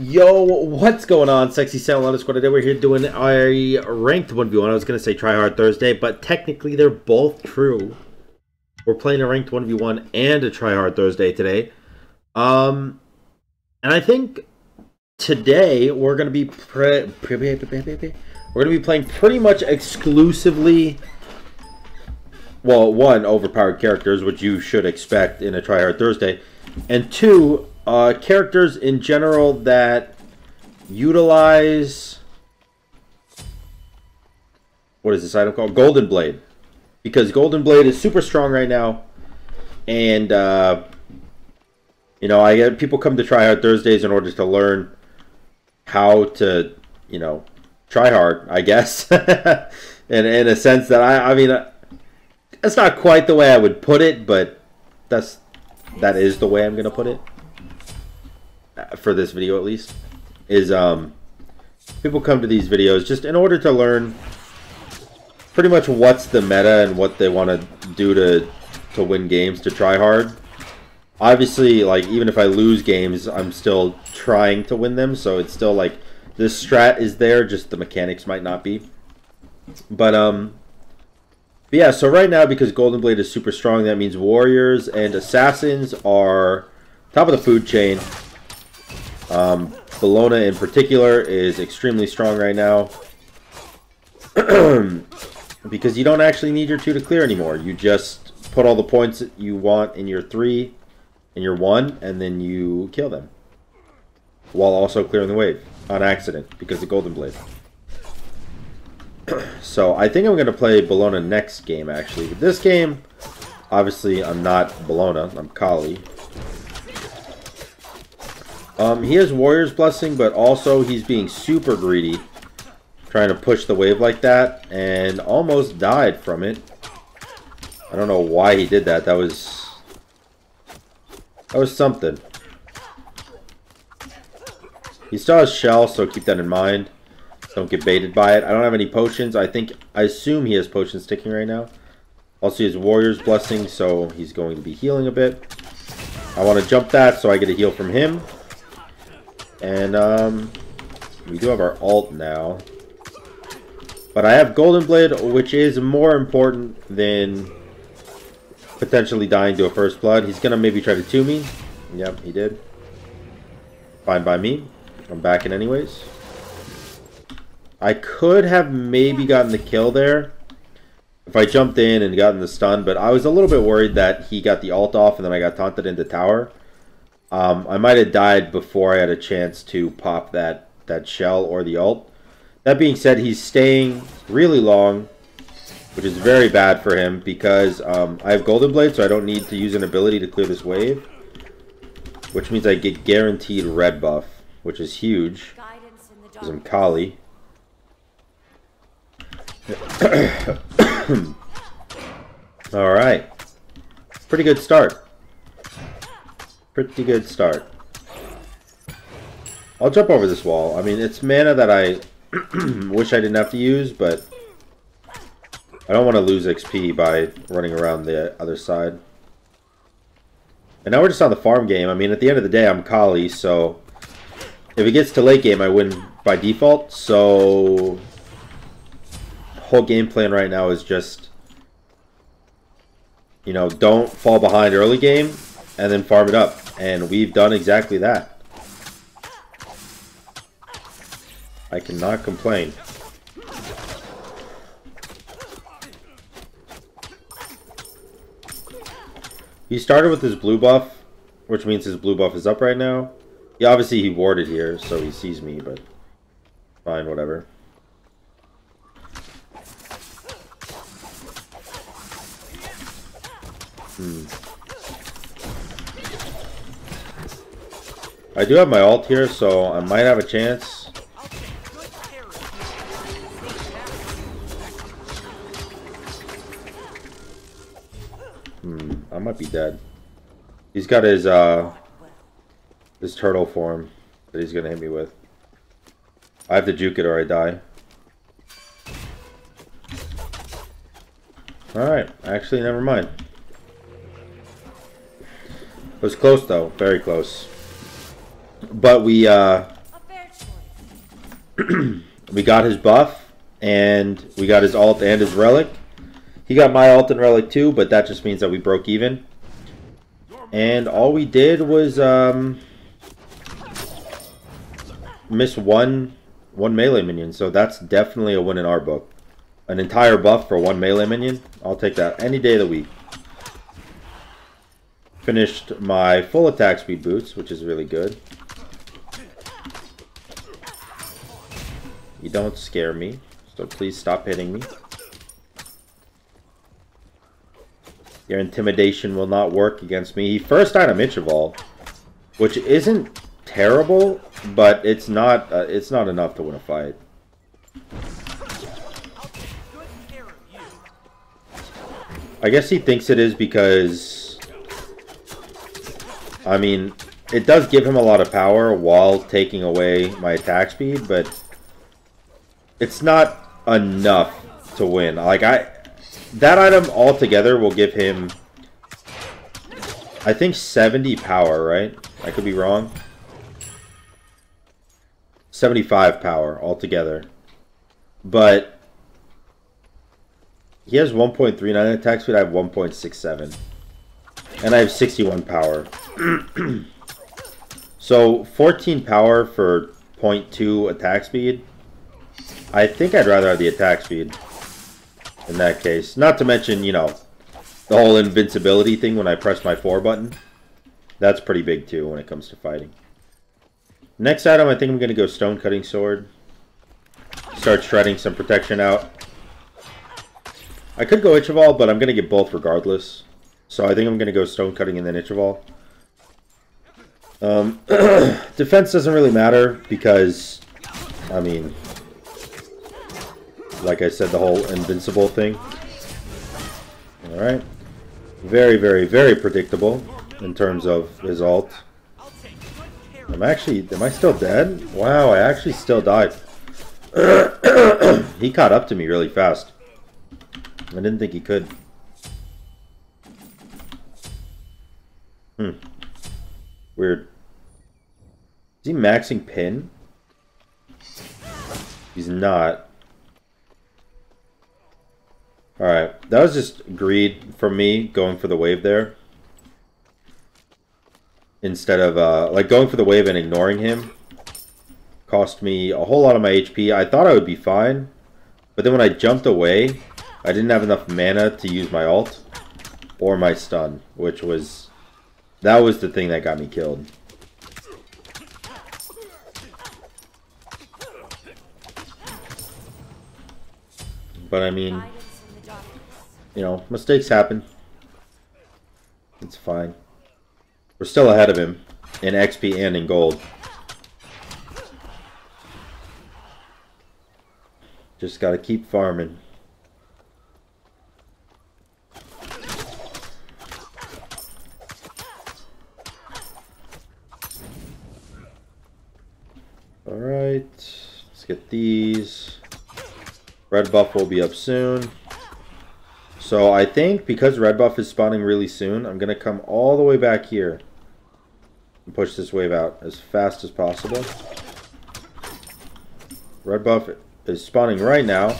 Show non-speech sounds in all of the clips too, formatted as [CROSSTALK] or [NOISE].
Yo, what's going on, Sexy Sound Squad? Today we're here doing a ranked 1v1. I was going to say Try Hard Thursday, but technically they're both true. We're playing a ranked 1v1 and a Try Hard Thursday today. Um, and I think today we're going to be pre we're going to be playing pretty much exclusively well, one, overpowered characters, which you should expect in a Try Hard Thursday, and two, uh, characters in general that utilize what is this item called? Golden Blade, because Golden Blade is super strong right now, and uh, you know I get people come to Try Hard Thursdays in order to learn how to you know try hard, I guess, [LAUGHS] and in a sense that I I mean that's not quite the way I would put it, but that's that is the way I'm gonna put it. uh, for this video at least. Is um people come to these videos just in order to learn pretty much what's the meta and what they want to do to to win games to try hard. Obviously, like even if I lose games, I'm still trying to win them, so it's still like the strat is there, just the mechanics might not be. But um but yeah, so right now, because Golden Blade is super strong, that means Warriors and Assassins are top of the food chain. Um, Bellona in particular is extremely strong right now. [CLEARS THROAT] because you don't actually need your 2 to clear anymore. You just put all the points that you want in your 3 and your 1, and then you kill them. While also clearing the wave on accident because of Golden Blade. [CLEARS THROAT] so I think I'm going to play Bellona next game, actually. This game, obviously, I'm not Bellona. I'm Kali. Um, he has Warrior's Blessing, but also he's being super greedy. Trying to push the wave like that, and almost died from it. I don't know why he did that. That was... That was something. He still has Shell, so keep that in mind. Don't get baited by it. I don't have any potions. I think, I assume he has potions sticking right now. Also, he has Warrior's Blessing, so he's going to be healing a bit. I want to jump that so I get a heal from him. And, um, we do have our ult now. But I have Golden Blade, which is more important than potentially dying to a First Blood. He's going to maybe try to 2 me. Yep, he did. Fine by me. I'm backing anyways. I could have maybe gotten the kill there if I jumped in and gotten the stun, but I was a little bit worried that he got the ult off and then I got taunted into tower. Um, I might have died before I had a chance to pop that, that shell or the ult. That being said, he's staying really long, which is very bad for him because um, I have Golden Blade, so I don't need to use an ability to clear this wave. Which means I get guaranteed red buff, which is huge. Because I'm Kali. [COUGHS] Alright. Pretty good start. Pretty good start. I'll jump over this wall. I mean, it's mana that I [CLEARS THROAT] wish I didn't have to use, but I don't want to lose XP by running around the other side. And now we're just on the farm game. I mean, at the end of the day, I'm Kali, so if it gets to late game, I win by default. So whole game plan right now is just, you know, don't fall behind early game and then farm it up. And we've done exactly that. I cannot complain. He started with his blue buff, which means his blue buff is up right now. Yeah, obviously he warded here, so he sees me, but fine, whatever. Hmm. I do have my ult here, so I might have a chance. Hmm, I might be dead. He's got his, uh, his turtle form that he's gonna hit me with. I have to juke it or I die. Alright, actually, never mind. It was close though, very close. But we uh, [CLEARS THROAT] we got his buff, and we got his ult and his relic. He got my ult and relic too, but that just means that we broke even. And all we did was um, miss one one melee minion, so that's definitely a win in our book. An entire buff for one melee minion, I'll take that any day of the week. Finished my full attack speed boots, which is really good. You don't scare me, so please stop hitting me. Your intimidation will not work against me. He first a Mitchell, which isn't terrible, but it's not uh, it's not enough to win a fight. I guess he thinks it is because I mean, it does give him a lot of power while taking away my attack speed, but it's not enough to win. Like I that item altogether will give him, I think, 70 power, right? I could be wrong. 75 power altogether. But he has 1.39 attack speed, I have 1.67. And I have 61 power. [CLEARS THROAT] so 14 power for 0.2 attack speed. I think I'd rather have the attack speed in that case. Not to mention, you know, the whole invincibility thing when I press my 4 button. That's pretty big too when it comes to fighting. Next item, I think I'm going to go Stone Cutting Sword. Start shredding some protection out. I could go Ichaival, but I'm going to get both regardless. So I think I'm going to go Stone Cutting and then Ichaival. Um, [CLEARS THROAT] defense doesn't really matter because, I mean, like I said, the whole invincible thing. Alright. Very, very, very predictable in terms of his ult. I'm actually, am I still dead? Wow, I actually still died. [COUGHS] he caught up to me really fast. I didn't think he could. Hmm. Weird. Is he maxing pin? He's not. Alright, that was just greed from me going for the wave there. Instead of, uh, like, going for the wave and ignoring him. Cost me a whole lot of my HP. I thought I would be fine. But then when I jumped away, I didn't have enough mana to use my ult. Or my stun, which was... That was the thing that got me killed. But I mean you know, mistakes happen. It's fine. We're still ahead of him in XP and in gold. Just gotta keep farming. Alright, let's get these. Red buff will be up soon. So I think because red buff is spawning really soon, I'm going to come all the way back here and push this wave out as fast as possible. Red buff is spawning right now.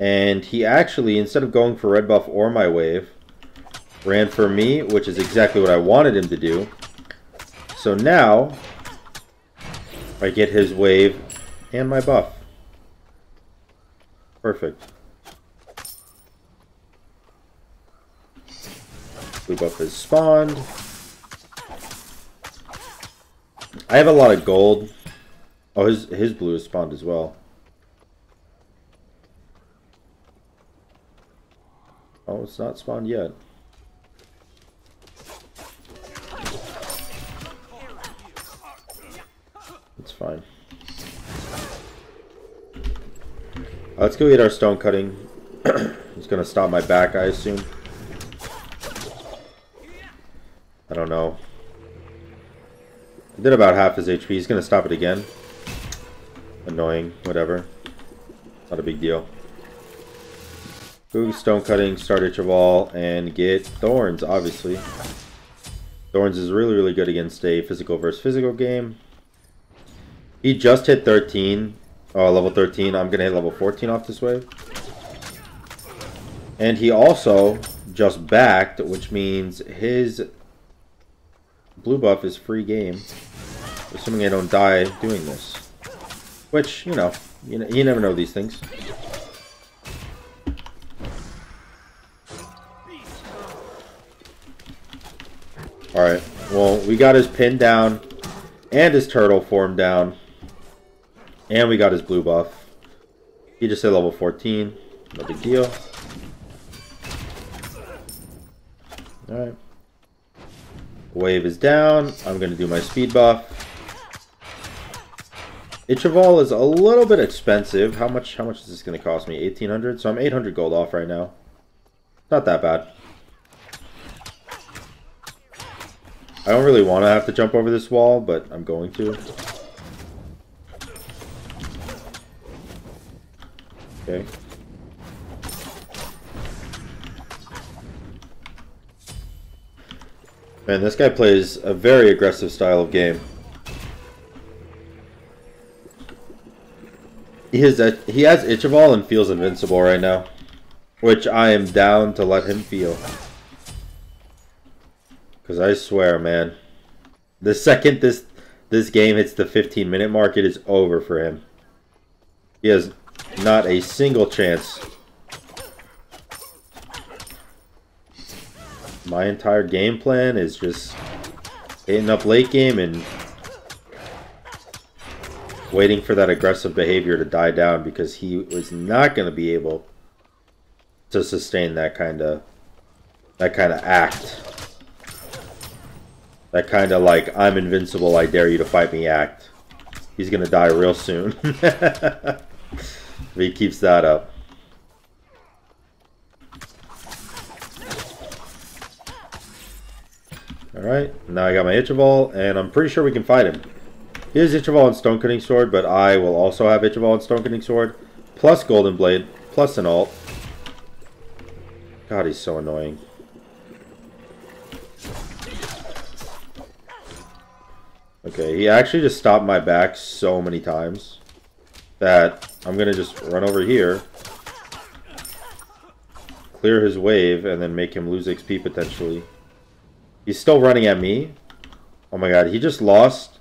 And he actually, instead of going for red buff or my wave, ran for me, which is exactly what I wanted him to do. So now, I get his wave and my buff. Perfect. Blue buff is spawned. I have a lot of gold. Oh, his, his blue is spawned as well. Oh, it's not spawned yet. It's fine. Uh, let's go get our stone cutting. [CLEARS THROAT] He's gonna stop my back, I assume. I don't know. I did about half his HP. He's gonna stop it again. Annoying, whatever. Not a big deal. Go stone cutting, start Ichaival, and get Thorns, obviously. Thorns is really, really good against a physical versus physical game. He just hit 13. Oh, level 13. I'm going to hit level 14 off this wave. And he also just backed, which means his blue buff is free game. Assuming I don't die doing this. Which, you know, you, you never know these things. Alright, well, we got his pin down, and his turtle form down, and we got his blue buff. He just hit level 14, no big deal. Alright. Wave is down, I'm going to do my speed buff. Ichaival is a little bit expensive. How much How much is this going to cost me? 1800 So I'm 800 gold off right now. Not that bad. I don't really want to have to jump over this wall, but I'm going to. Okay. Man, this guy plays a very aggressive style of game. He has he has Ichaival and feels invincible right now, which I am down to let him feel. Because I swear, man, the second this this game hits the 15 minute mark, it is over for him. He has not a single chance. My entire game plan is just hitting up late game and waiting for that aggressive behavior to die down because he was not going to be able to sustain that kind of that kind of act. That kind of like, I'm invincible, I dare you to fight me act. He's going to die real soon. [LAUGHS] if he keeps that up. Alright, now I got my Ichaival, and I'm pretty sure we can fight him. He has Ichaival and Stone Cutting Sword, but I will also have Ichaival and Stone Cutting Sword, plus Golden Blade, plus an ult. God, he's so annoying. Okay, he actually just stopped my back so many times that I'm going to just run over here, clear his wave, and then make him lose XP potentially. He's still running at me. Oh my god, he just lost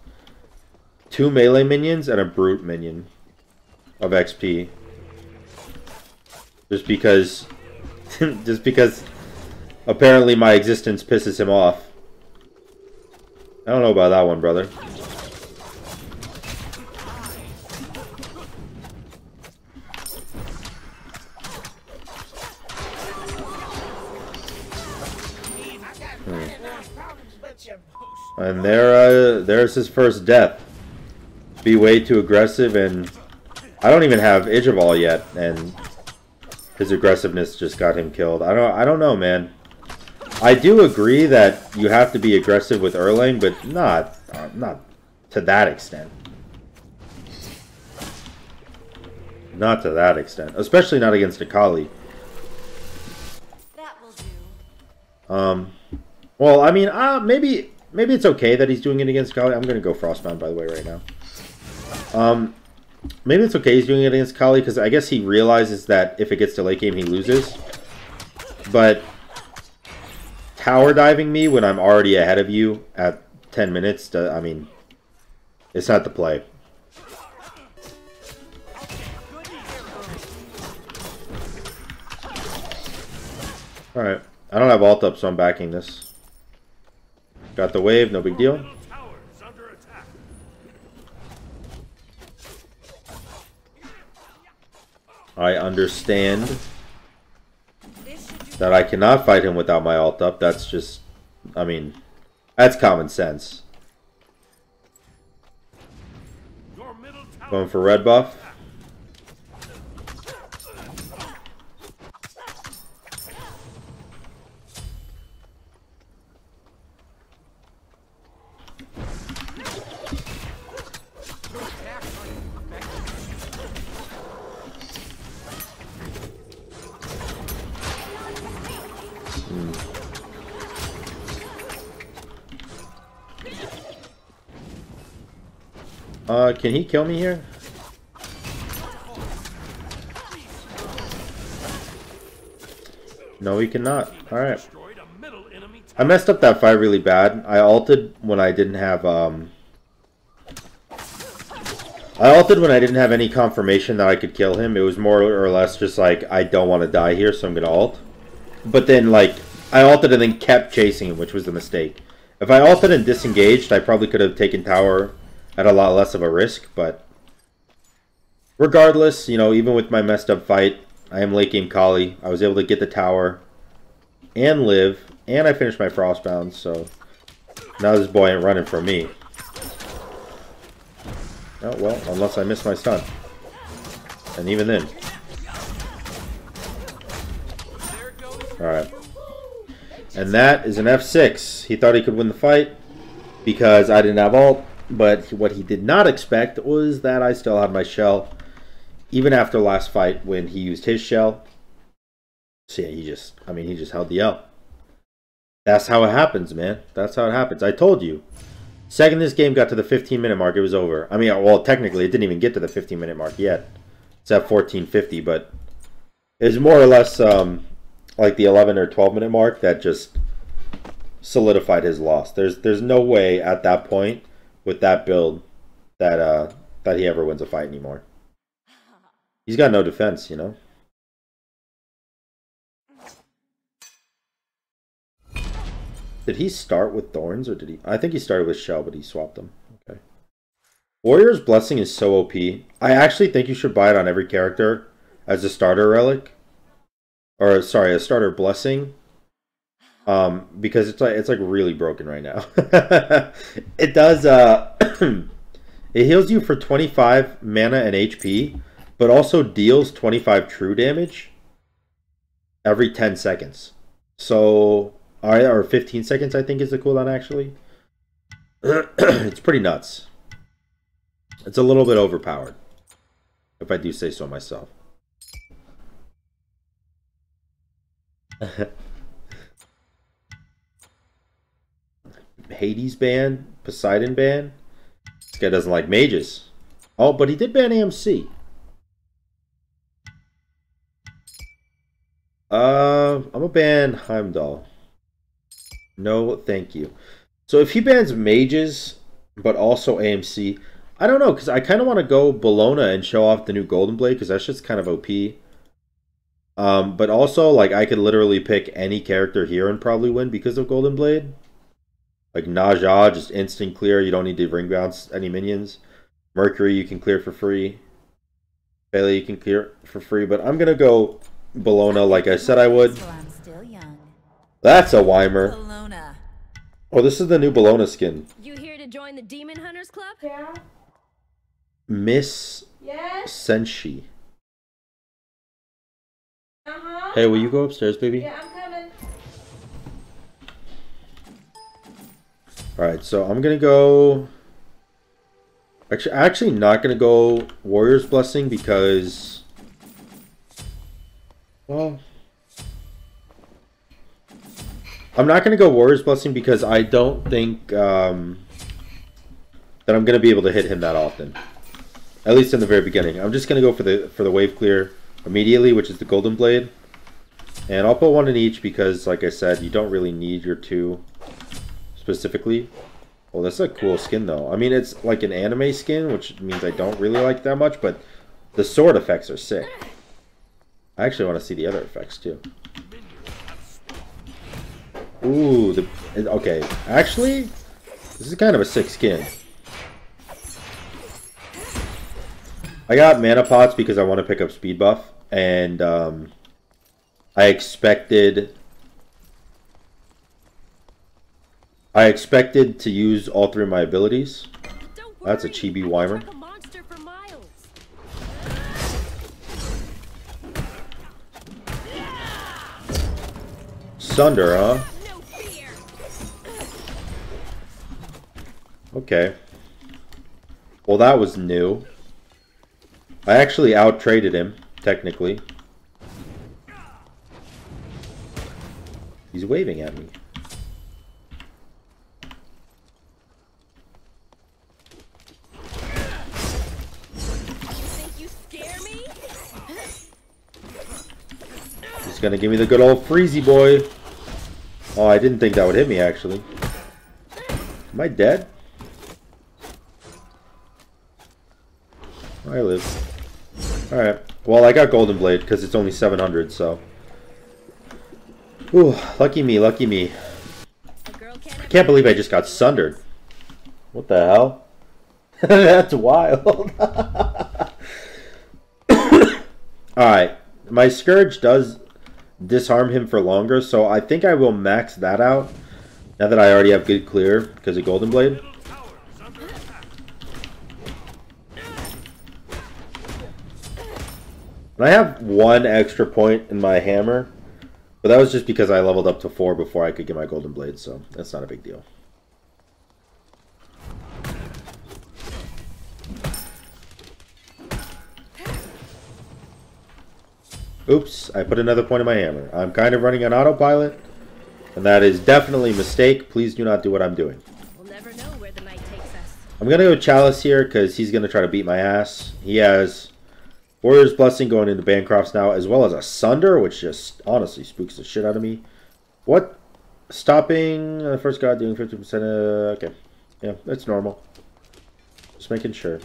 two melee minions and a brute minion of XP. Just because... [LAUGHS] just because apparently my existence pisses him off. I don't know about that one, brother. And there, uh, there's his first death. Be way too aggressive, and I don't even have Ichaival yet, and his aggressiveness just got him killed. I don't, I don't know, man. I do agree that you have to be aggressive with Erlang, but not uh, not to that extent. Not to that extent, especially not against a Kali. That will do. Um, well, I mean, uh, maybe maybe it's okay that he's doing it against Kali. I'm gonna go Frostbound by the way right now. Um, maybe it's okay he's doing it against Kali, because I guess he realizes that if it gets to late game he loses. But tower diving me when I'm already ahead of you at 10 minutes, to, I mean, it's not the play. Alright. I don't have ult up, so I'm backing this. Got the wave, no big deal. I understand that I cannot fight him without my ult up. That's just, I mean, that's common sense. Going for red buff. Can he kill me here? No, he cannot. Alright. I messed up that fight really bad. I ulted when I didn't have, um... I ulted when I didn't have any confirmation that I could kill him. It was more or less just like, I don't want to die here, so I'm going to ult. But then, like, I ulted and then kept chasing him, which was the mistake. If I ulted and disengaged, I probably could have taken tower at a lot less of a risk, but... Regardless, you know, even with my messed up fight, I am late game Kali. I was able to get the tower and live, and I finished my Frostbound, so now this boy ain't running from me. Oh, well, unless I miss my stun. And even then. Alright. And that is an F6. He thought he could win the fight because I didn't have ult, but what he did not expect was that I still had my shell even after last fight when he used his shell. So yeah, he just, I mean, he just held the L. That's how it happens, man. That's how it happens. I told you. Second this game got to the 15 minute mark, it was over. I mean, well, technically, it didn't even get to the 15 minute mark yet. It's at 14.50, but it's more or less um, like the 11 or 12 minute mark that just solidified his loss. There's there's no way at that point with that build that uh, that he ever wins a fight anymore. He's got no defense, you know? Did he start with Thorns, or did he... I think he started with Shell, but he swapped them. Okay. Warrior's Blessing is so OP. I actually think you should buy it on every character as a starter relic. Or, sorry, a starter Blessing. Um, because it's like, it's like really broken right now. [LAUGHS] it does, uh... [CLEARS THROAT] it heals you for 25 mana and HP, but also deals 25 true damage every 10 seconds. So, or 15 seconds, I think, is the cooldown actually. [CLEARS THROAT] it's pretty nuts. It's a little bit overpowered, if I do say so myself. [LAUGHS] Hades ban, Poseidon ban. This guy doesn't like mages. Oh, but he did ban AMC. Uh, I'm a ban Heimdall. No, thank you. So if he bans mages, but also AMC, I don't know, because I kind of want to go Bellona and show off the new Golden Blade, because that's just kind of OP. Um, but also, like, I could literally pick any character here and probably win because of Golden Blade. Like Ne Zha, just instant clear. You don't need to ring bounce any minions. Mercury, you can clear for free. Bailey, you can clear for free. But I'm going to go Bellona like I said I would. That's a Ymir. Oh, this is the new Bellona skin. You here to join the Demon Hunters Club? Yeah. Miss Yes. Senshi. Uh-huh. Hey, will you go upstairs, baby? Yeah, Coming. Alright, so I'm gonna go... Actually, actually not gonna go Warrior's Blessing because... Well... I'm not going to go Warrior's Blessing because I don't think um, that I'm going to be able to hit him that often. At least in the very beginning. I'm just going to go for the for the wave clear immediately, which is the Golden Blade. And I'll put one in each because, like I said, you don't really need your two specifically. Well, that's a cool skin, though. I mean, it's like an anime skin, which means I don't really like that much, but the sword effects are sick. I actually want to see the other effects, too. Ooh, the okay. Actually, this is kind of a sick skin. I got mana pots because I want to pick up speed buff, and um, I expected I expected to use all three of my abilities. That's a chibi Ymir. Sunder, huh? Okay. Well, that was new. I actually out-traded him, technically. He's waving at me. He's gonna give me the good old freezy boy. Oh, I didn't think that would hit me, actually. Am I dead? I live. Alright. Well, I got Golden Blade, because it's only 700, so... Ooh, lucky me, lucky me. I can't believe I just got sundered. What the hell? [LAUGHS] That's wild. [LAUGHS] Alright. My Scourge does disarm him for longer, so I think I will max that out. Now that I already have good clear because of Golden Blade. And I have one extra point in my hammer. But that was just because I leveled up to 4 before I could get my Golden Blade, so that's not a big deal. Oops, I put another point in my hammer. I'm kind of running on autopilot, and that is definitely a mistake. Please do not do what I'm doing. We'll never know where the night takes us. I'm going to go Chalice here because he's going to try to beat my ass. He has Warrior's Blessing going into Bancrofts now, as well as a Sunder, which just honestly spooks the shit out of me. What? Stopping the first god doing 50%. Uh, okay. Yeah, that's normal. Just making sure.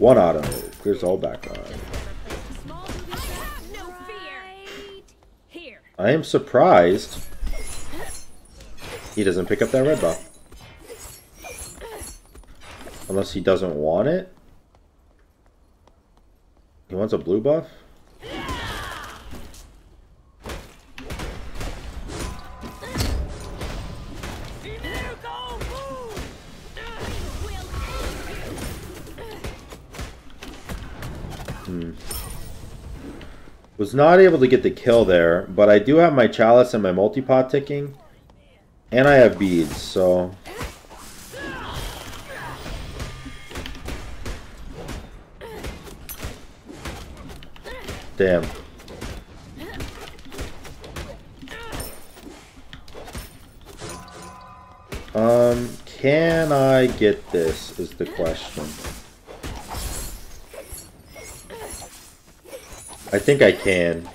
One auto. Clears all backline. No fear. Here. I am surprised he doesn't pick up that red buff. Unless he doesn't want it. He wants a blue buff? Hmm. Was not able to get the kill there, but I do have my chalice and my multi-pot ticking. And I have beads, so... Damn. Um, can I get this is the question. I think I can.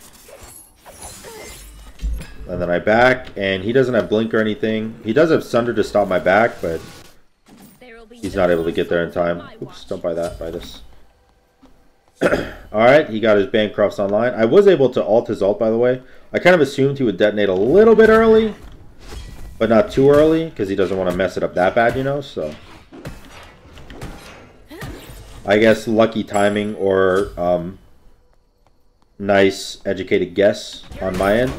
And then I back, and he doesn't have blink or anything. He does have Sunder to stop my back, but he's not able to get there in time. Oops, don't buy that, buy this. [CLEARS THROAT] Alright, he got his Bancrofts online. I was able to alt his ult, by the way. I kind of assumed he would detonate a little bit early, but not too early, because he doesn't want to mess it up that bad, you know, so... I guess lucky timing or um, nice educated guess on my end.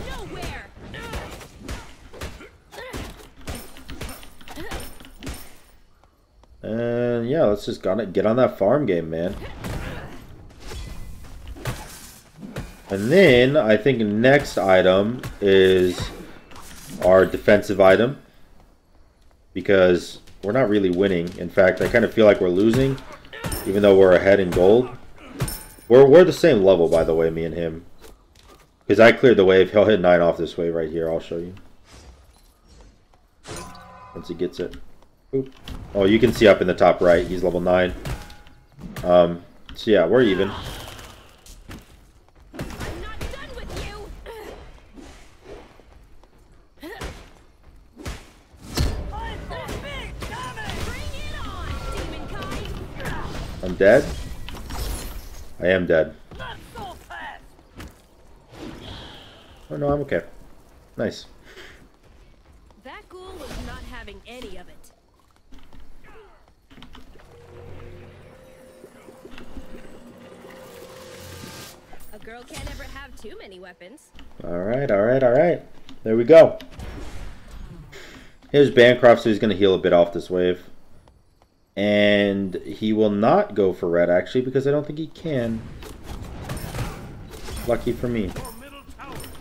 And yeah, let's just get on that farm game, man. And then I think next item is our defensive item. Because we're not really winning. In fact, I kind of feel like we're losing. Even though we're ahead in gold. We're, we're the same level, by the way, me and him. Because I cleared the wave. He'll hit 9 off this wave right here. I'll show you. Once he gets it. Oop. Oh, you can see up in the top right. He's level 9. Um, so yeah, we're even. I'm dead? I am dead. Oh no, I'm okay. Nice. That ghoul was not having any of it. A girl can't ever have too many weapons. Alright, alright, alright. There we go. Here's Bancroft, so he's going to heal a bit off this wave. And he will not go for red, actually, because I don't think he can. Lucky for me.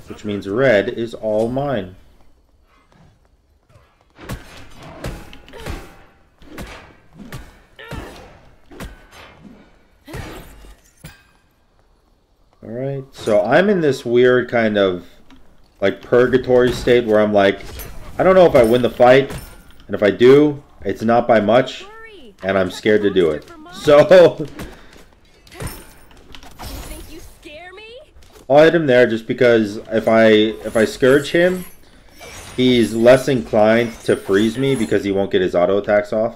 Which means red is all mine. Alright, so I'm in this weird kind of like purgatory state where I'm like, I don't know if I win the fight, and if I do, it's not by much and I'm scared to do it. So... [LAUGHS] I'll hit him there just because if I if I scourge him, he's less inclined to freeze me because he won't get his auto attacks off.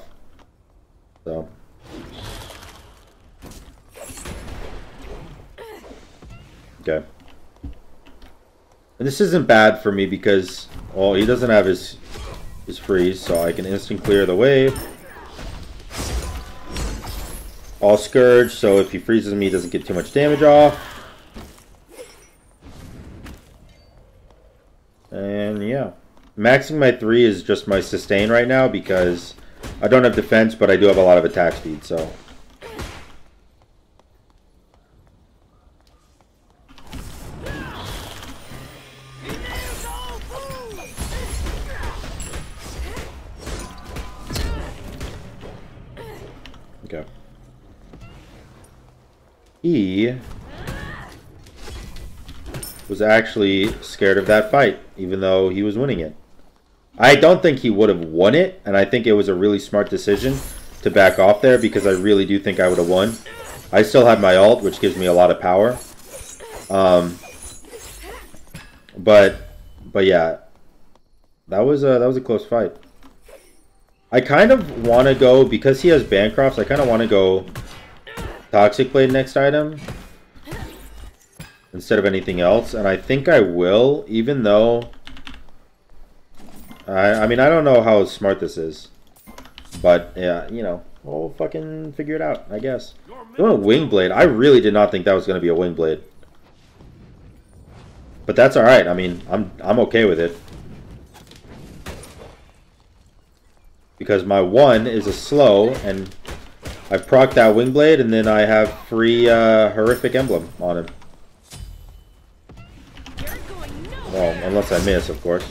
So. Okay. And this isn't bad for me because, well, he doesn't have his his freeze, so I can instant clear the wave. All Scourge, so if he freezes me, he doesn't get too much damage off. And yeah. Maxing my 3 is just my sustain right now because I don't have defense, but I do have a lot of attack speed, so... He was actually scared of that fight, even though he was winning it. I don't think he would have won it, and I think it was a really smart decision to back off there because I really do think I would have won. I still have my ult, which gives me a lot of power. Um, but, but yeah, that was a that was a close fight. I kind of want to go, because he has Bancrofts, I kind of want to go Toxic Blade next item. Instead of anything else. And I think I will, even though... I, I mean, I don't know how smart this is. But, yeah, you know, we'll fucking figure it out, I guess. A Wing Blade. I really did not think that was going to be a Wing Blade. But that's alright. I mean, I'm, I'm okay with it. because my one is a slow, and I proc that Wingblade, and then I have free uh, Horrific Emblem on him. Well, unless I miss, of course.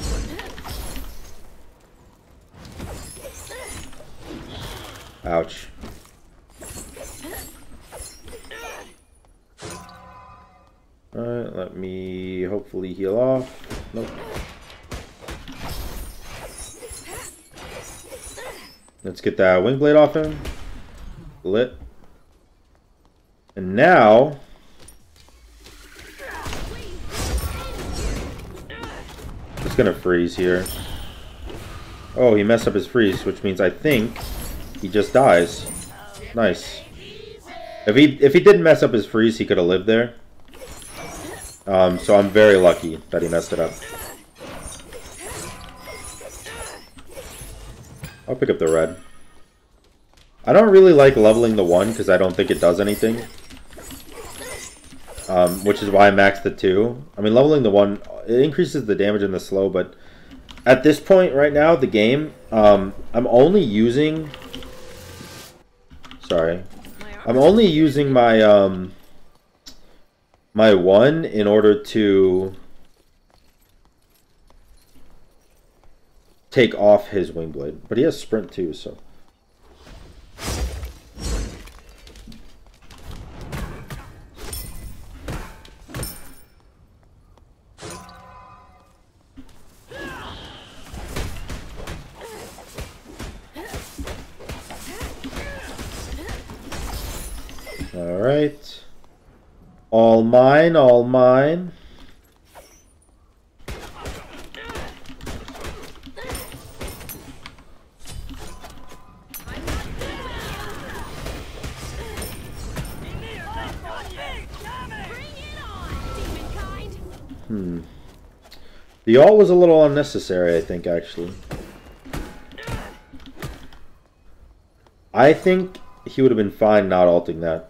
Ouch. Alright, let me hopefully heal off. Nope. Let's get that wing blade off him. Lit. And now... Just gonna freeze here. Oh, he messed up his freeze, which means I think he just dies. Nice. If he if he didn't mess up his freeze, he could have lived there. Um, so I'm very lucky that he messed it up. I'll pick up the red. I don't really like leveling the 1 because I don't think it does anything. Um, which is why I maxed the 2. I mean, leveling the 1, it increases the damage and the slow, but at this point right now, the game, um, I'm only using... Sorry. I'm only using my, um, my 1 in order to take off his wing blade. But he has sprint too, so. All mine, all mine. Hmm. The ult was a little unnecessary, I think, actually. I think he would have been fine not ulting that.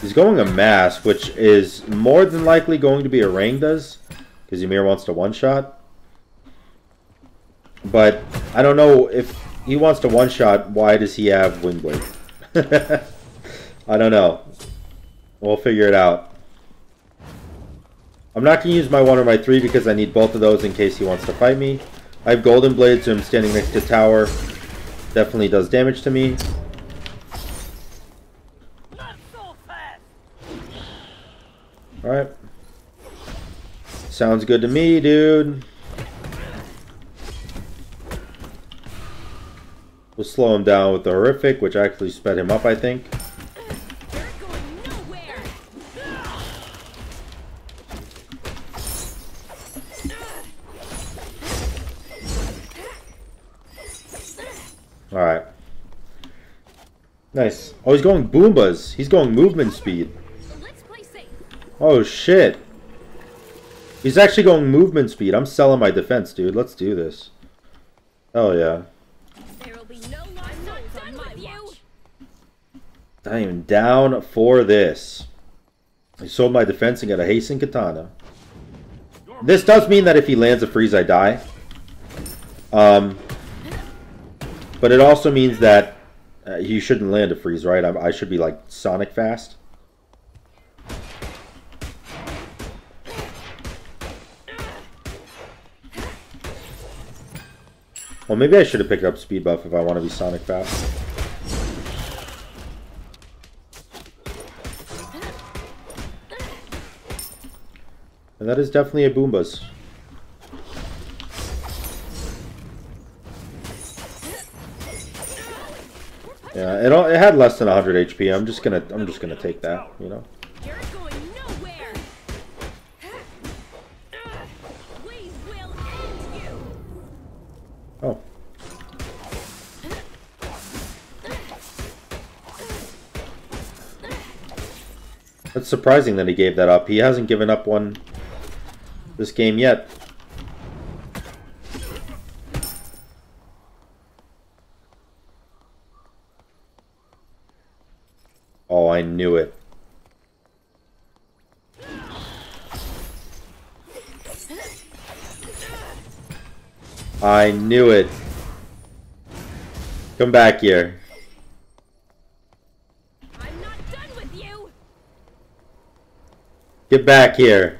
He's going a mass, which is more than likely going to be a rain does, because Ymir wants to one-shot. But I don't know if he wants to one-shot, why does he have Wingblade? [LAUGHS] I don't know. We'll figure it out. I'm not going to use my 1 or my 3 because I need both of those in case he wants to fight me. I have Golden Blade, so I'm standing next to tower. Definitely does damage to me. Alright. Sounds good to me, dude. We'll slow him down with the Horrific, which actually sped him up, I think. Alright. Nice. Oh, he's going Boombas. He's going movement speed. Oh, shit. He's actually going movement speed. I'm selling my defense, dude. Let's do this. Oh, yeah. I am down for this. I sold my defense and got a hasten katana. This does mean that if he lands a freeze, I die. Um, but it also means that uh, you shouldn't land a freeze, right? I, I should be like Sonic fast. Well, maybe I should have picked up speed buff if I want to be Sonic fast. And that is definitely a Bumba's. Yeah, it, all, it had less than 100 HP. I'm just gonna I'm just gonna take that, you know. That's surprising that he gave that up. He hasn't given up one this game yet. Oh, I knew it. I knew it. Come back here. I'm not done with you. Get back here.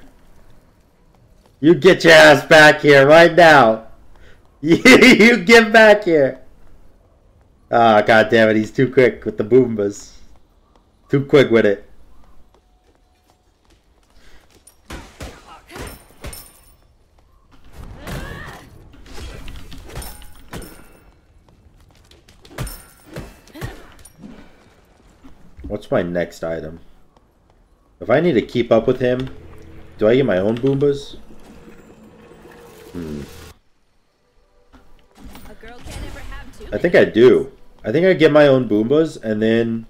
You get your ass back here right now. [LAUGHS] You get back here. Ah, god damn it, he's too quick with the Bumba's. Too quick with it. What's my next item? If I need to keep up with him, do I get my own Bumba's? Hmm. A girl can't ever have two. I think I do. I think I get my own Bumba's, and then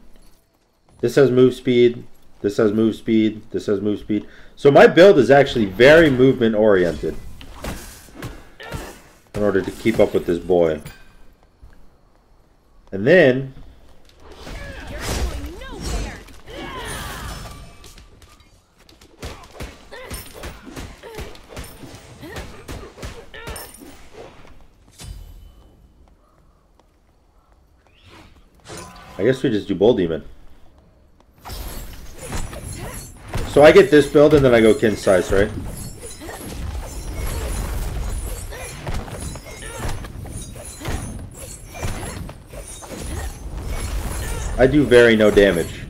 this has move speed, this has move speed, this has move speed. So my build is actually very movement oriented in order to keep up with this boy. And then I guess we just do Bull Demon. So I get this build and then I go Qin's Sais, right? I do very no damage.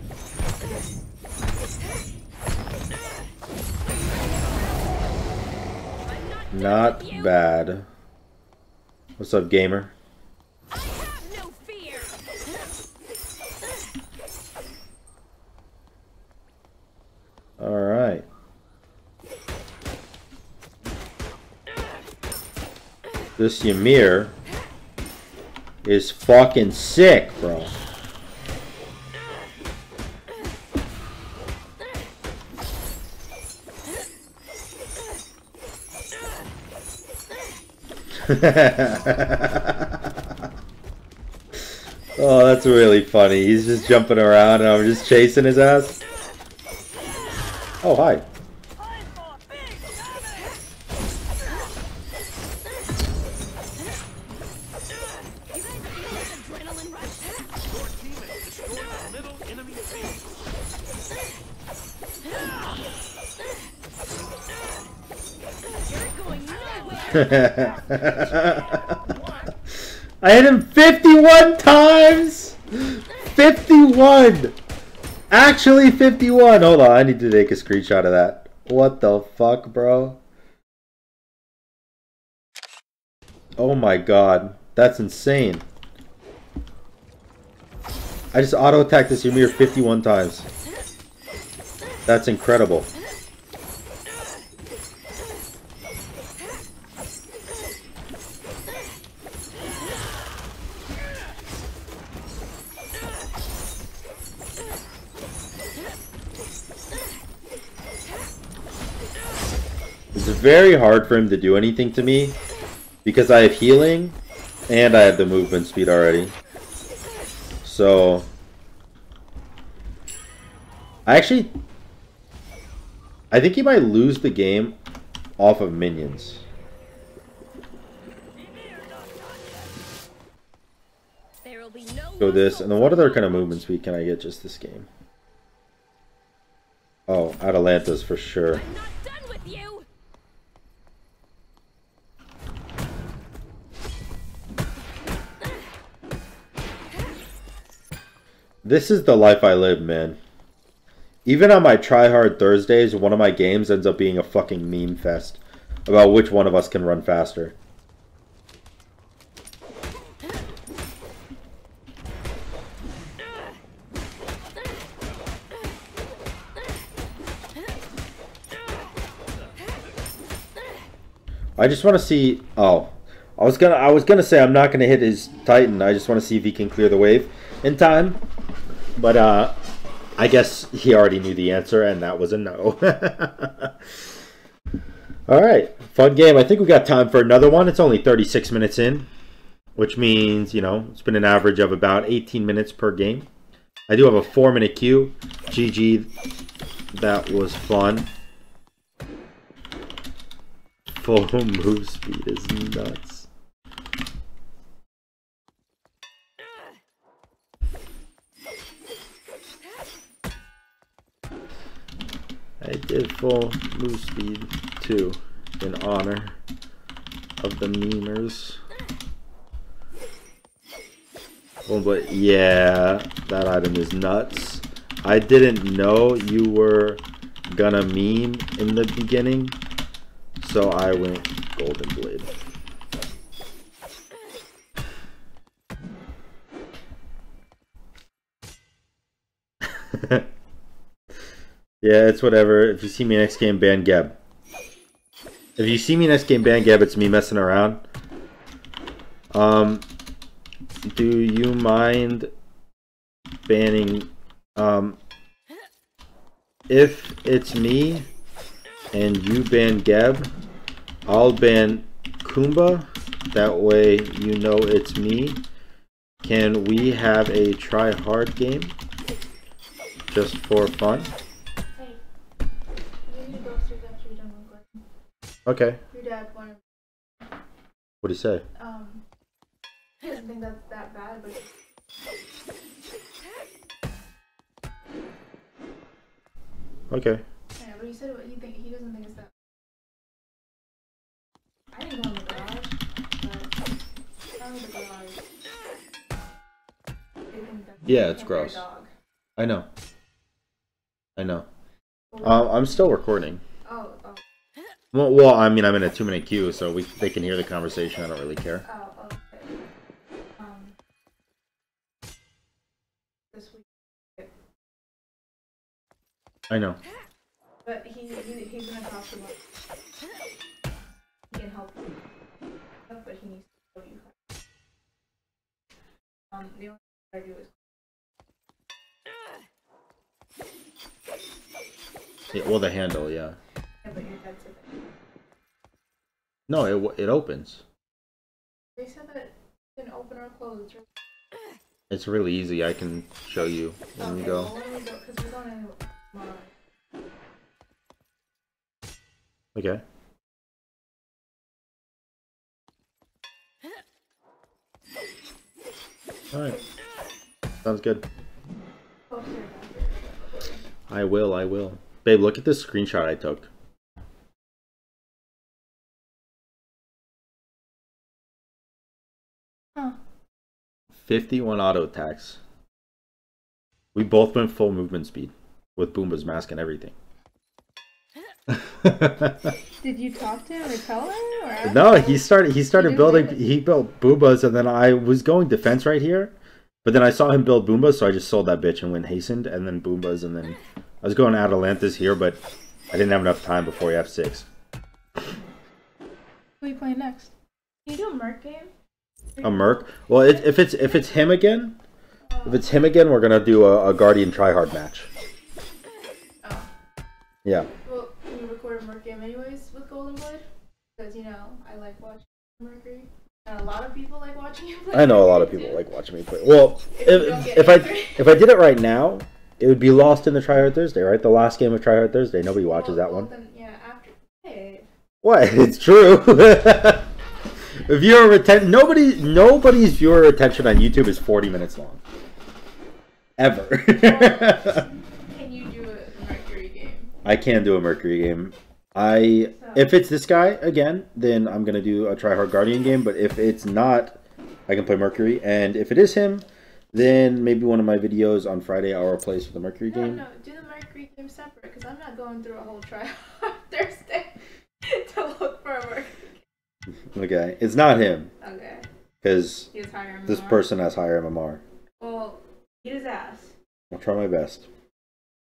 Not, bad. What's up, gamer? I have no fear. Alright. This Ymir is fucking sick, bro. [LAUGHS] oh, that's really funny. He's just jumping around and I'm just chasing his ass. Oh, hi. [LAUGHS] I hit him 51 times! 51! Actually 51! Hold on, I need to take a screenshot of that. What the fuck, bro? Oh my god. That's insane. I just auto-attacked this Ymir 51 times. That's incredible. Very hard for him to do anything to me because I have healing and I have the movement speed already. So I actually I think he might lose the game off of minions. There will be no Go this, and then what other kind of movement speed can I get just this game? Oh, Atalanta's for sure. This is the life I live, man. Even on my try hard Thursdays, one of my games ends up being a fucking meme fest about which one of us can run faster. I just want to see. Oh, I was gonna. I was gonna say I'm not gonna hit his Titan. I just want to see if he can clear the wave in time. But uh, I guess he already knew the answer, and that was a no. [LAUGHS] All right, fun game. I think we got time for another one. It's only 36 minutes in, which means you know it's been an average of about 18 minutes per game. I do have a four-minute queue. GG, that was fun. [LAUGHS] Full move speed is nuts. I did full move speed too, in honor of the memers. Oh, but yeah, that item is nuts. I didn't know you were gonna meme in the beginning, so I went Golden Blade. [LAUGHS] yeah, it's whatever. If you see me next game, ban Geb. If you see me next game, ban Geb, it's me messing around. Um, do you mind banning, um, if it's me and you ban Geb, I'll ban Kumba. That way you know it's me. Can we have a try hard game? Just for fun? Okay. Your dad wanted, What do you say? um, he doesn't think that's that bad, but Okay. yeah, but he said what he think he doesn't think it's that. I didn't go in the garage, but in the garage. they think that Yeah, it's can't wear a gross. I know. I know. Um, I'm still recording. Well, well, I mean, I'm in a two minute queue, so we they can hear the conversation. I don't really care. oh, okay. Um, this week, I know. but he, he he's gonna talk about. He can help you, but he needs to show you how. Um, the only thing I do is Yeah, well, the handle, yeah. No, it it opens. They said that it didn't open or close. It's really- It's really easy. I can show you when we okay, go. well, we go, because we're going in tomorrow. Okay. All right. Sounds good. Oh, go upstairs after you're done recording. I will. I will. Babe, look at this screenshot I took. 51 auto attacks. We both went full movement speed with Bumba's mask and everything. [LAUGHS] Did you talk to him or tell him? Or no, him? he started he started did building he built Bumba's and then I was going defense right here. But then I saw him build Bumba's, so I just sold that bitch and went hastened and then Boombas and then I was going Atalanta's here, but I didn't have enough time before he F6. Who are you playing next? Can you do a Merc game? A Merc. Well, it, if it's if it's him again, if it's him again, we're gonna do a, a Guardian tryhard match. Oh. Yeah. Well, we you record a Merc game anyways with Golden Blade? because you know I like watching Mercury, and a lot of people like watching him play. I know a lot of people too. like watching me play. Well, If if, if I if I did it right now, it would be lost in the Try Hard Thursday, right? The last game of Try Hard Thursday. Nobody watches Well, that well, one. Then, yeah, after. Hey, What? [LAUGHS] It's true. [LAUGHS] viewer retention. Nobody. Nobody's viewer attention on YouTube is forty minutes long. Ever. [LAUGHS] can you do a Mercury game? I can do a Mercury game. I if it's this guy again, then I'm gonna do a Try Hard Guardian game. But if it's not, I can play Mercury. And if it is him, then maybe one of my videos on Friday I'll replace with the Mercury No, game. no, do the Mercury game separate because I'm not going through a whole trial [LAUGHS] on Thursday [LAUGHS] to look for a Mercury. Okay, it's not him Okay, because this person has higher MMR. Well, beat his ass. I'll try my best.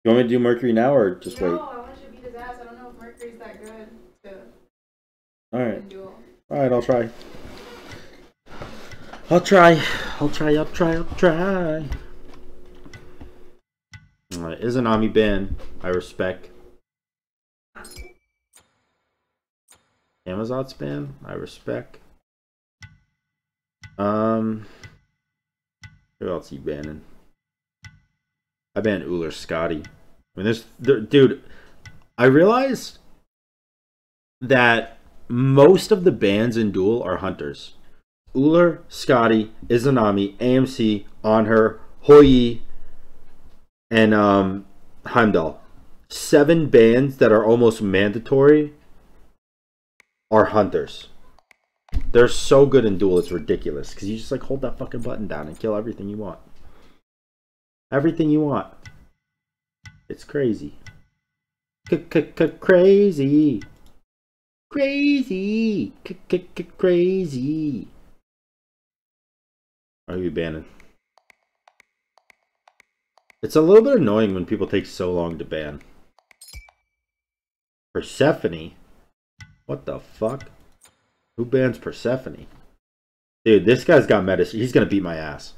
You want me to do Mercury now or just no, wait? I want you to beat his ass. I don't know if Mercury's that good to All right. Duel. All right, I'll try. I'll try. I'll try. I'll try. I'll try. All right, Izanami ban. I respect. Amazon ban. I respect. Um, who else you banning? I banned Ullr Skadi. I mean, this there, dude. I realized that most of the bans in Duel are hunters. Ullr, Skadi, Izanami, AMC, On Her, Hou Yi, and um, Heimdall. Seven bans that are almost mandatory are hunters. They're so good in Duel, it's ridiculous. Because you just like hold that fucking button down and kill everything you want. Everything you want. It's crazy. Crazy. Crazy. Crazy. Are you banning? It's a little bit annoying when people take so long to ban. Persephone? What the fuck? Who bans Persephone? Dude, this guy's got medicine. He's gonna beat my ass.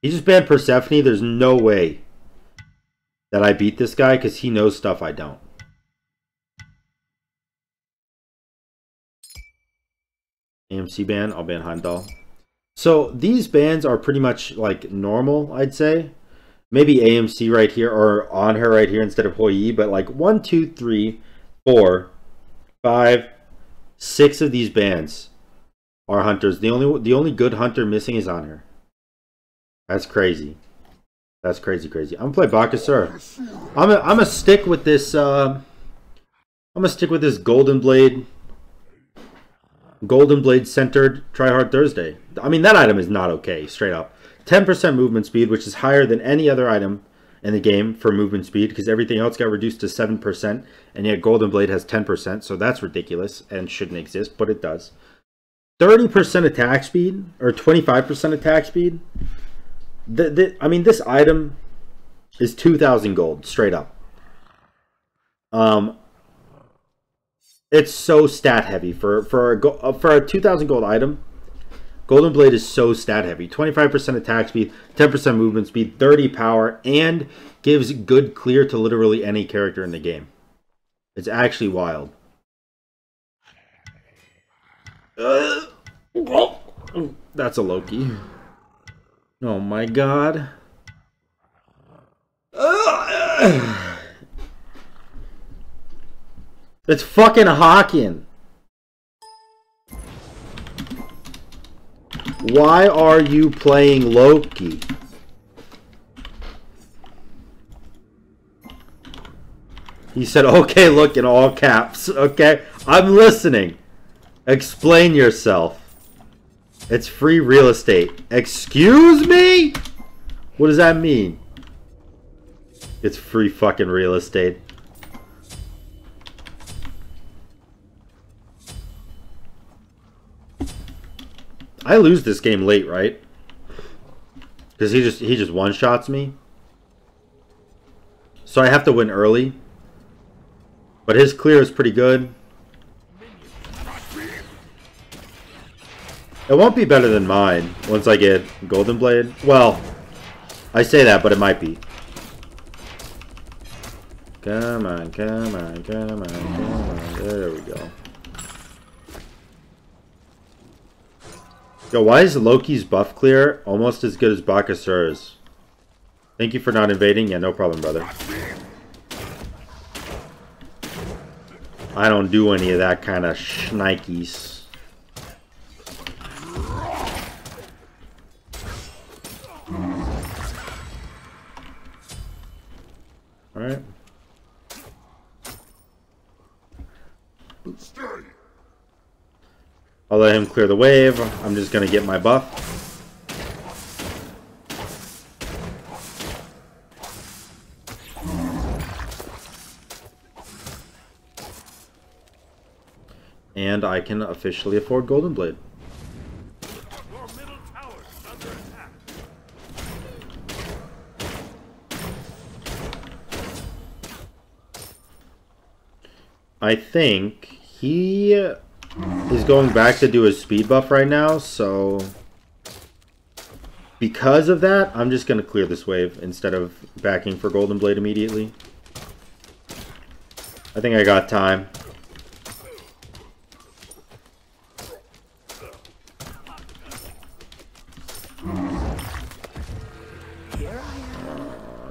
He just banned Persephone. There's no way that I beat this guy because he knows stuff I don't. AMC ban, I'll ban Heimdall. So these bans are pretty much like normal, I'd say. Maybe AMC right here or Anhur right here instead of Hoi, Yi. but like one, two, three, four, five, six of these bands are hunters. The only the only good hunter missing is Anhur. That's crazy. That's crazy, crazy. I'm gonna play Bakasur. I'm a, I'm gonna stick with this. Uh, I'm gonna stick with this Golden Blade. Golden Blade centered Try Hard Thursday. I mean that item is not okay, straight up. 10% movement speed, which is higher than any other item in the game for movement speed, because everything else got reduced to 7%, and yet Golden Blade has 10%, so that's ridiculous and shouldn't exist, but it does. 30% attack speed, or 25% attack speed. The, the, I mean, this item is 2,000 gold, straight up. Um, it's so stat heavy for for a go, uh, for a 2,000 gold item. Golden Blade is so stat heavy. 25% attack speed, 10% movement speed, 30 power, and gives good clear to literally any character in the game. It's actually wild. Uh, that's a Loki. Oh my god. Uh, it's fucking Hawking. Why are you playing Loki? He said, okay, look in all caps. Okay, I'm listening. Explain yourself. It's free real estate. Excuse me? What does that mean? It's free fucking real estate. I lose this game late, right? Because he just he just one shots me. So I have to win early. But his clear is pretty good. It won't be better than mine once I get Golden Blade. Well, I say that, but it might be. Come on, come on, come on, come on. There we go. Yo, why is Loki's buff clear almost as good as Bakasura's? Thank you for not invading. Yeah, no problem, brother. I don't do any of that kind of shnikes. Alright. I'll let him clear the wave. I'm just gonna get my buff. And I can officially afford Golden Blade. I think he is going back to do his speed buff right now, so because of that, I'm just going to clear this wave instead of backing for Golden Blade immediately. I think I got time.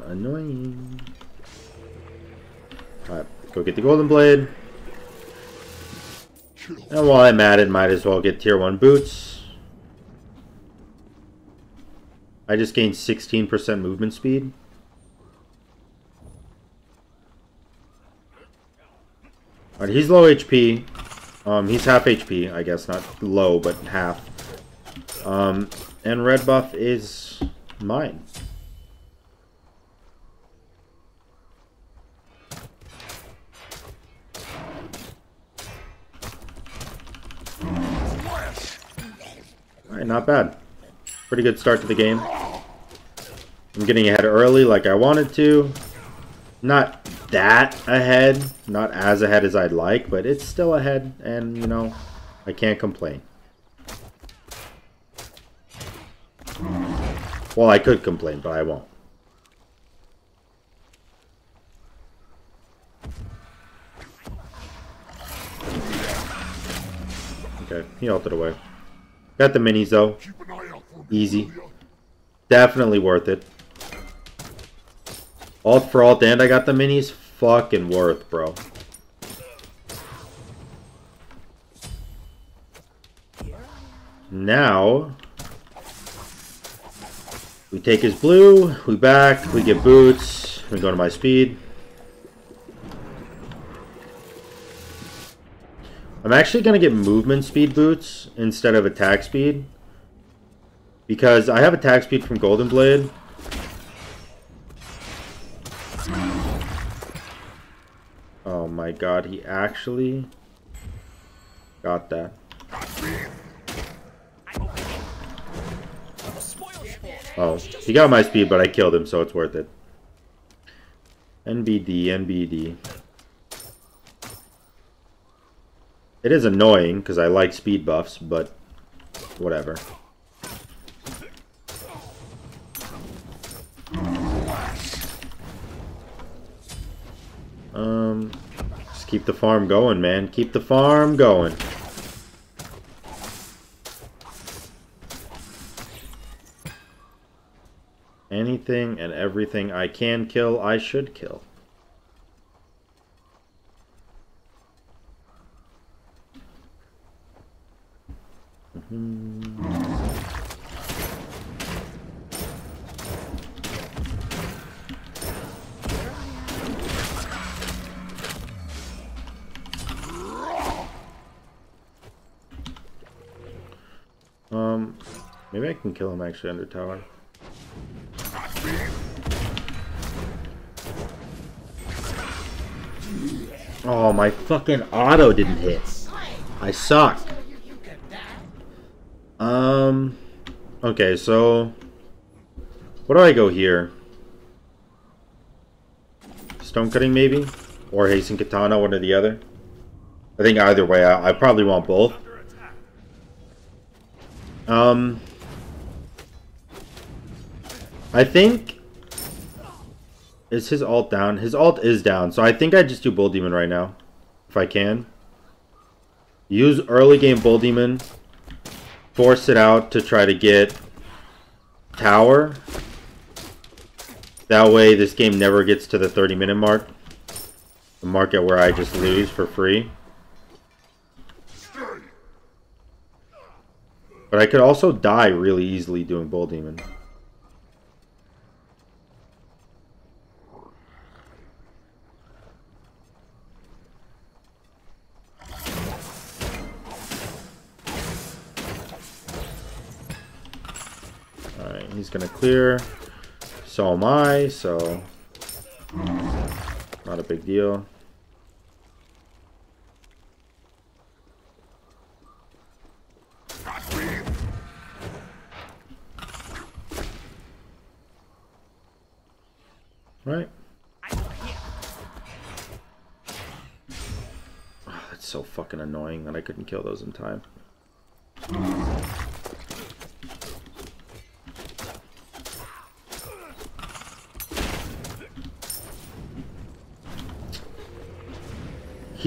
Annoying. Alright, go get the Golden Blade. And while I'm at it, might as well get tier 1 boots. I just gained 16% movement speed. Alright, he's low HP. Um, he's half HP, I guess. Not low, but half. Um, and red buff is mine. Alright, not bad. Pretty good start to the game. I'm getting ahead early like I wanted to. Not that ahead. Not as ahead as I'd like, but it's still ahead, and, you know, I can't complain. Well, I could complain, but I won't. Okay, he ulted away. Got the minis though. Easy. Definitely worth it. Ult for ult and I got the minis. Fucking worth, bro. Now, we take his blue, we back, we get boots, we go to my speed. I'm actually going to get movement speed boots instead of attack speed. Because I have attack speed from Golden Blade. Oh my god, he actually got that. Oh, he got my speed, but I killed him, so it's worth it. NBD, NBD. It is annoying, because I like speed buffs, but whatever. Um, just keep the farm going, man. Keep the farm going. Anything and everything I can kill, I should kill. Actually under tower. Oh, my fucking auto didn't hit. I suck. Um, okay, so what do I go here? Stone cutting maybe? Or hasten katana, one or the other? I think either way, I, I probably want both. Um, I think is his ult down. His ult is down, so I think I just do Bull Demon right now, if I can. Use early game Bull Demon. force it out to try to get tower. That way this game never gets to the 30 minute mark. The mark at where I just lose for free. But I could also die really easily doing Bull Demon. Alright, he's gonna clear. So am I, so... Not a big deal. Right. Oh, that's so fucking annoying that I couldn't kill those in time.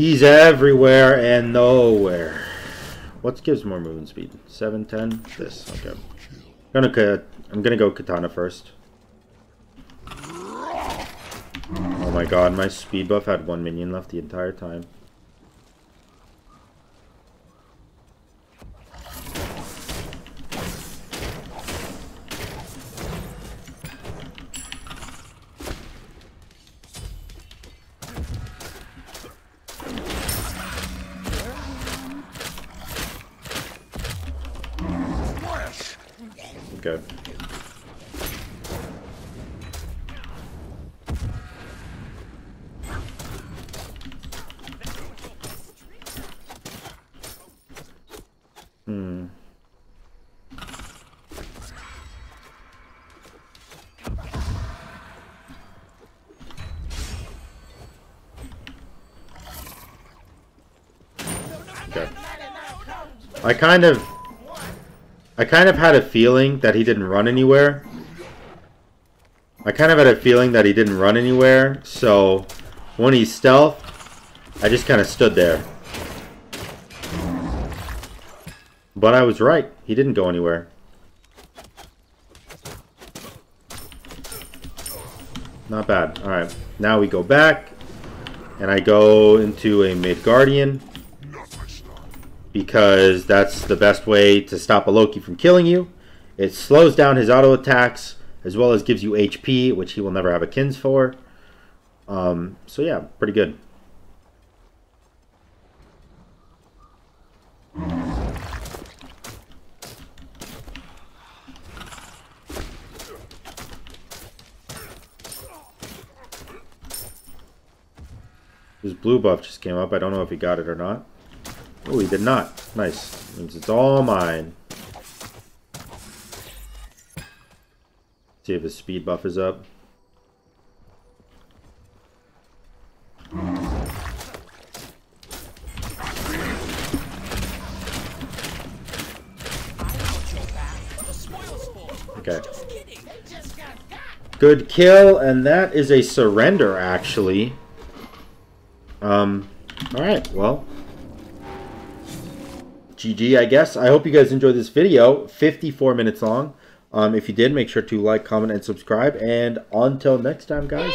He's everywhere and nowhere. What gives more movement speed? 7, 10? This, okay. I'm gonna, I'm gonna go Katana first. Oh my god, my speed buff had one minion left the entire time. Okay. Hmm. Okay. I kind of I kind of had a feeling that he didn't run anywhere. I kind of had a feeling that he didn't run anywhere, so when he stealthed, I just kind of stood there. But I was right. He didn't go anywhere. Not bad. Alright. Now we go back. And I go into a Midgardian. Because that's the best way to stop a Loki from killing you. It slows down his auto attacks. As well as gives you HP, which he will never have a Qin's for. Um, so yeah, pretty good. His blue buff just came up. I don't know if he got it or not. Oh, he did not. Nice. Means it's all mine. See if his speed buff is up. Okay. Good kill, and that is a surrender, actually. Um, alright, well. GG, I guess. I hope you guys enjoyed this video. 54 minutes long. Um, if you did, make sure to like, comment, and subscribe. And until next time, guys.